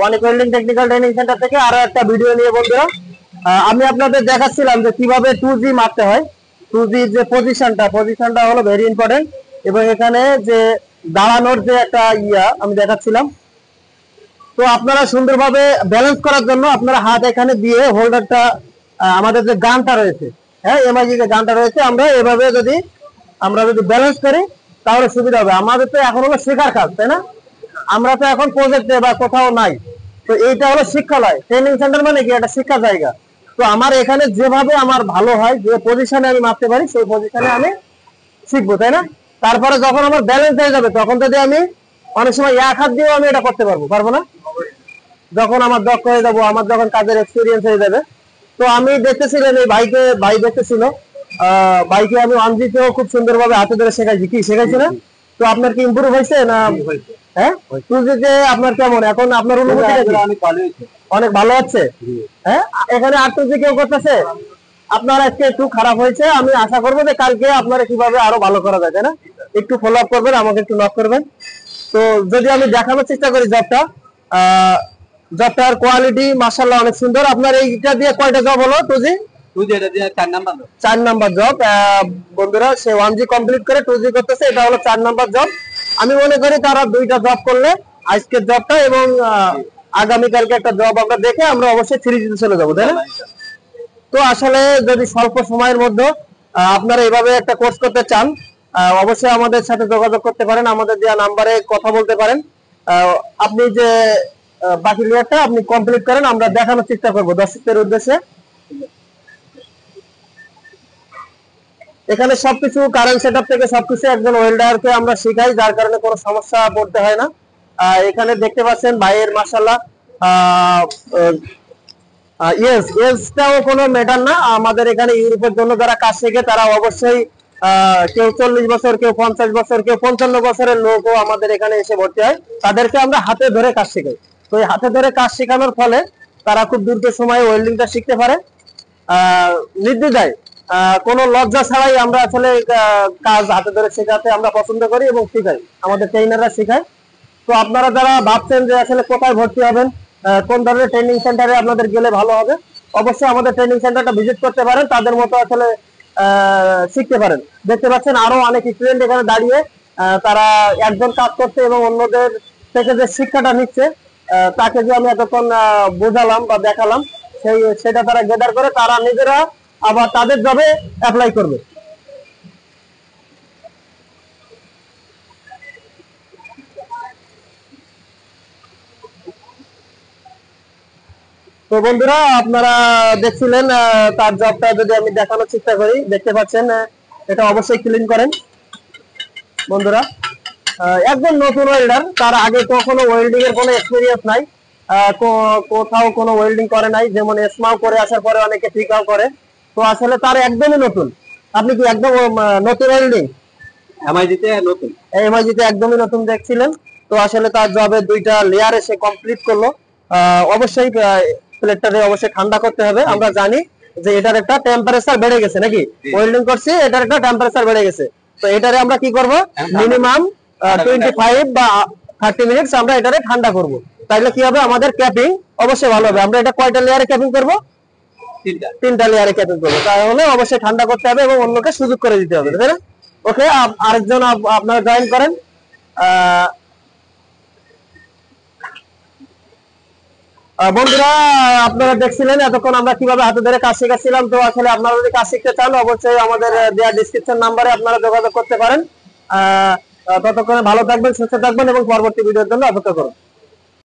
Welding technical training centre থেকে আরও একটা ভিডিও নিয়ে বন্ধুরা আমি আপনাদের দেখাচ্ছিলাম যে কীভাবে টু জি মারতে হয়। টু জি যে পজিশনটা পজিশনটা হলো ভেরি ইম্পর্টেন্ট এবং এখানে যে দাঁড়ানোর যে একটা ইয়া, আমি দেখাচ্ছিলাম। তো আপনারা সুন্দরভাবে ব্যালেন্স করার জন্য আপনারা হাত এখানে দিয়ে হোল্ডারটা আমাদের যে গানটা রয়েছে হ্যাঁ এমআইজি যে গানটা রয়েছে, আমরা এভাবে যদি, আমরা যদি ব্যালেন্স করি, তাহলে সুবিধা হবে। আমাদের তো এখন হলো শেখার কাজ, তাই না? আমরা তো এখন প্রজেক্টে বা কোথাও নাই। তো এইটা হলো শিক্ষালয়। ট্রেনিং সেন্টার মানে কি? একটা শিক্ষা জায়গা। তো আমার এখানে যেভাবে আমার ভালো হয়, যে পজিশনে আমি মাপতে পারি, সেই পজিশনে আমি শিখব, তাই না? তারপরে যখন আমার ব্যালেন্স হয়ে যাবে, তখন যদি আমি অনেক সময় এক হাত দিয়েও আমি এটা করতে পারব পারব না? যখন আমার দক্ষ হয়ে যাব, আমার যখন কাজের এক্সপিরিয়েন্স হয়ে যাবে, তো আমি দেখতেছিলাম এই ভাইকে, ভাই দেখতেছিল। ভাইকে আমি অনজিতেও খুব সুন্দরভাবে হাতে ধরে শেখাইছি। কি, শেখাইছি না? তো আপনার কি ইম্প্রুভ হয়েছে না হ্যাঁ? টুজিতে আপনার কেমন? এখন আপনার অনুভূতি অনেক ভালো হয়েছে অনেক ভালো হচ্ছে হ্যাঁ? এখানে আর টুজি কেউ করতেছে? আপনার আজকে একটু খারাপ হয়েছে। আমি আশা করব যে কালকে আপনারা কীভাবে আরও ভালো করা যায় তাই না? একটু ফলো আপ করবেন আমাকে একটু নক করবেন। তো যদি আমি দেখানোর চেষ্টা করি জবটা জবটার কোয়ালিটি মাসাল্লাহ অনেক সুন্দর। আপনার এইটা দিয়ে কয়টা জব হলো টুজি। চার নাম্বার জব বন্ধুরা সে ওয়ান জি কমপ্লিট করে টু জি করতেছে। এটা হলো চার নাম্বার জব আমি মনে করি তারা দুইটা জব করলে, আজকের জবটা এবং আগামীকালকে একটা জব আমরা দেখে আমরা অবশ্যই থ্রি জিতে চলে যাব, তাই না? তো আসলে যদি স্বল্প সময়ের মধ্যে আপনারা এভাবে একটা কোর্স করতে চান অবশ্যই আমাদের সাথে যোগাযোগ করতে পারেন, আমাদের দেওয়া নাম্বারে কথা বলতে পারেন। আপনি যে বাকি লেয়ারটা আপনি কমপ্লিট করেন, আমরা দেখানোর চেষ্টা করব দর্শকদের উদ্দেশ্যে। এখানে সবকিছু কারেন্ট সেটআপ থেকে সবকিছু একজন ওয়েল্ডারকে আমরা শেখাই যার কারণে কোনো সমস্যা পড়তে হয় না। এখানে দেখতে পাচ্ছেন ভাইয়ের মাসাল্লাহ ইয়েস এজটাও কোনো ম্যাটার না। আমাদের এখানে ইউরোপের জন্য যারা কাজ শেখে তারা অবশ্যই কেউ চল্লিশ বছর কেউ পঞ্চাশ বছর কেউ পঞ্চান্ন বছরের লোকও আমাদের এখানে এসে ভর্তি হয়। তাদেরকে আমরা হাতে ধরে কাজ শেখাই। তো এই হাতে ধরে কাজ শেখানোর ফলে তারা খুব দ্রুত সময়ে ওয়েল্ডিংটা শিখতে পারে। আহ, নির্দ্বিধায় কোনো লজ্জা ছাড়াই আমরা আসলে কাজ হাতে ধরে শেখাতে আমরা পছন্দ করি এবং শিখাই, আমাদের ট্রেনাররা শেখায়। তো আপনারা যারা ভাবছেন যে আসলে কোথায় ভর্তি হবেন কোন ধরনের ট্রেনিং সেন্টারে আপনাদের গেলে ভালো হবে, অবশ্যই আমাদের ট্রেনিং সেন্টারটা ভিজিট করতে পারেন, তাদের মতো আসলে শিখতে পারেন। দেখতে পাচ্ছেন আরও অনেক স্টুডেন্ট এখানে দাঁড়িয়ে তারা একজন কাজ করছে এবং অন্যদের থেকে যে শিক্ষাটা নিচ্ছে তাকে যে আমি এতক্ষণ বোঝালাম বা দেখালাম, সেই, সেটা তারা গেদার করে, তারা নিজেরা আবার তাদের জবে অ্যাপ্লাই করবে। তো বন্ধুরা, আপনারা দেখছিলেন তার জবটা যদি আমি দেখানোর চেষ্টা করি, দেখতে পাচ্ছেন এটা অবশ্যই ক্লিন করেন। বন্ধুরা একজন নতুন ওয়েল্ডার তার আগে কখনো ওয়েল্ডিং এর কোনো এক্সপিরিয়েন্স নাই। কোথাও কোনো ওয়েল্ডিং করে নাই, যেমন এসমাও করে আসার পরে অনেকে ঠিকাও করে। তো আসলে তার একদমই নতুন। আপনি কি একদম নতুন ওয়েল্ডিং এমআইজিতে নতুন। এমআইজিতে একদমই নতুন দেখছিলেন। তো আসলে তার জবে দুইটা লেয়ার এসে কমপ্লিট করল। অবশ্যই প্লেটটারে অবশ্যই ঠান্ডা করতে হবে। আমরা জানি যে এটার একটা টেম্পারেচার বেড়ে গেছে নাকি? ওয়েল্ডিং করছি এটার একটা টেম্পারেচার বেড়ে গেছে। তো এটারে আমরা কি করব? মিনিমাম টোয়েন্টি ফাইভ বা থার্টি মিনিটস আমরা এটারে ঠান্ডা করব। তাইলে কি হবে? আমাদের ক্যাপিং অবশ্যই ভালো হবে। আমরা এটা কয়টা লেয়ারে ক্যাপিং করব? তিনটা। লেয়ারে ক্যাপিং করব। তাহলে অবশ্যই ঠান্ডা করতে হবে এবং অন্যকে সুযোগ করে দিতে হবে, তাই না? ওকে আরেকজন আপনারা জয়েন করেন। বন্ধুরা, আপনারা দেখছিলেন এতক্ষণ আমরা কীভাবে হাতে ধরে কাজ শেখাচ্ছিলাম। তো আসলে আপনারা যদি কাজ শিখতে চান, অবশ্যই আমাদের দেওয়া ডিসক্রিপশন নাম্বারে আপনারা যোগাযোগ করতে পারেন। ততক্ষণে ভালো থাকবেন, সুস্থ থাকবেন এবং পরবর্তী ভিডিওর জন্য অপেক্ষা করুন।